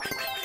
Bye-bye.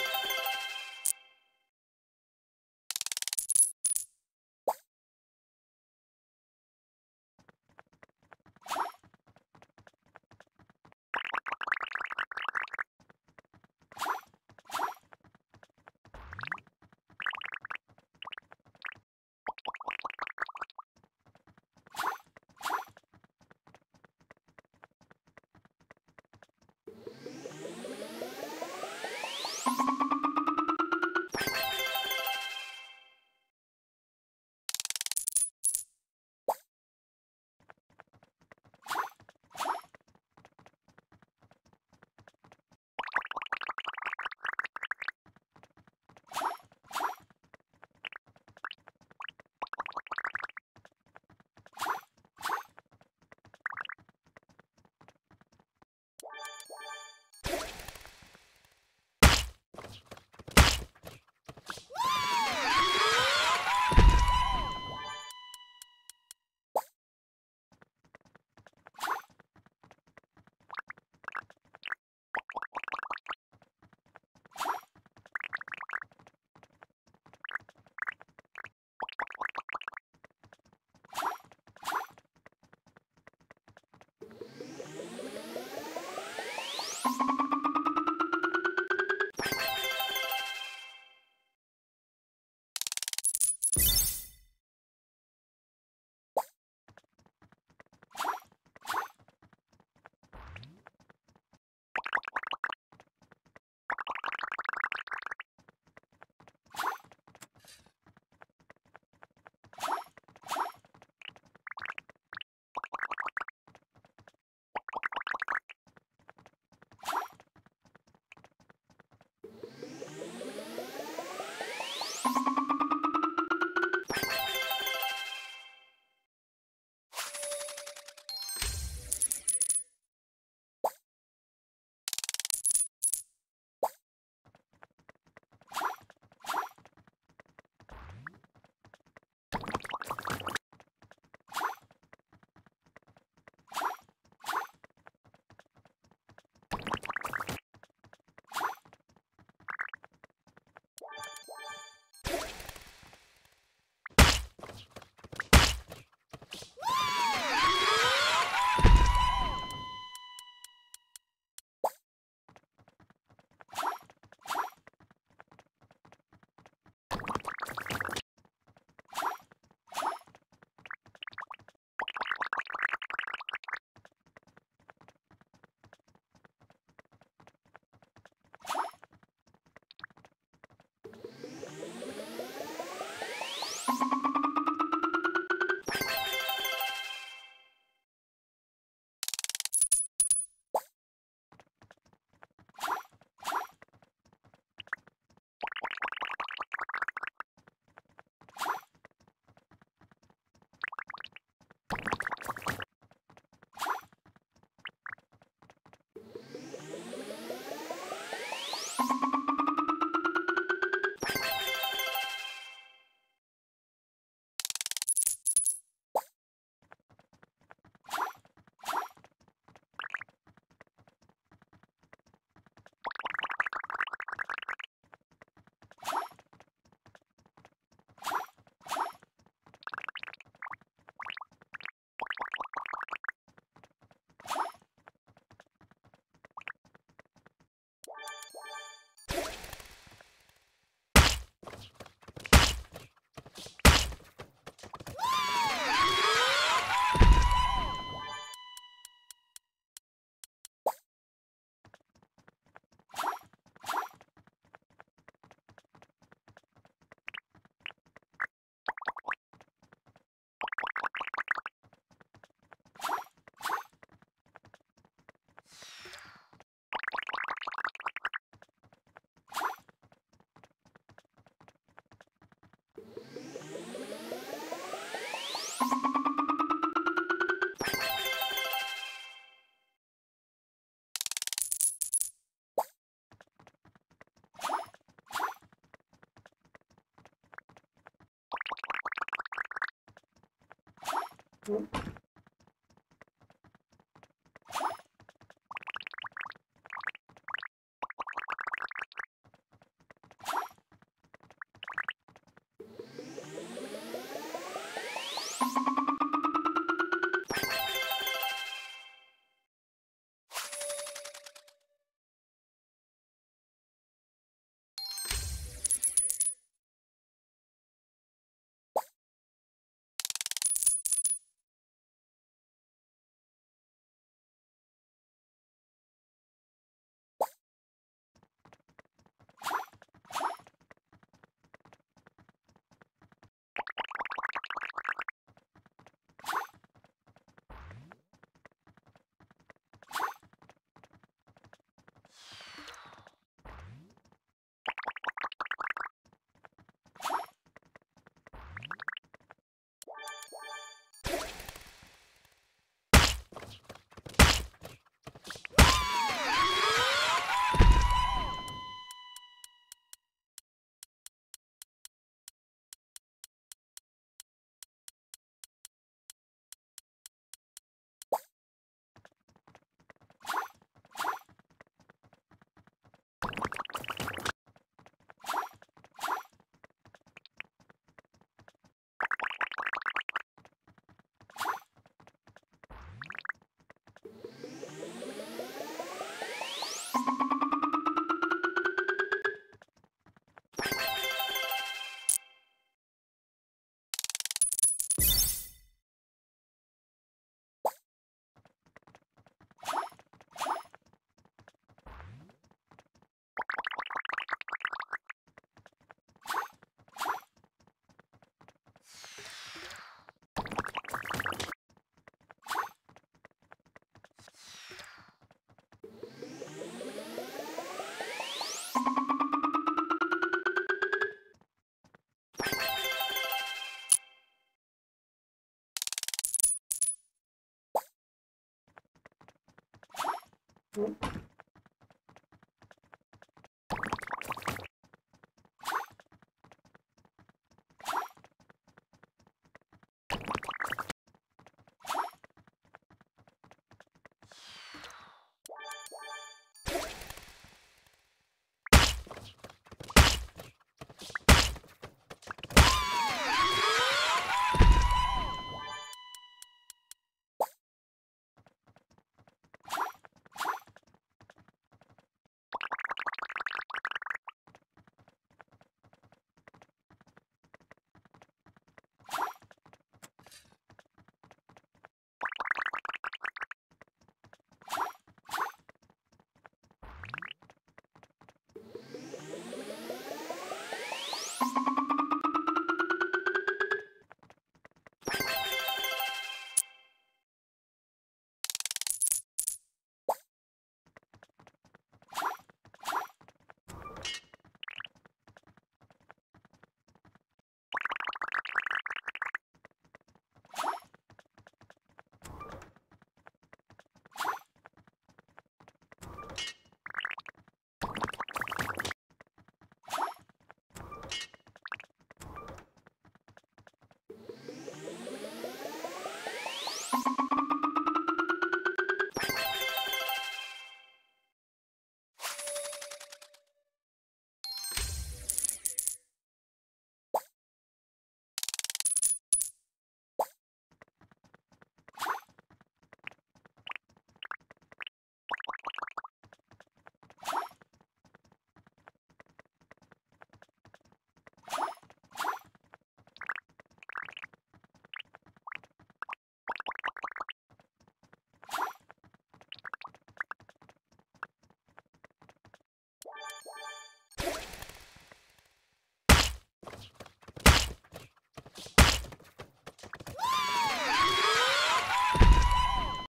Hı?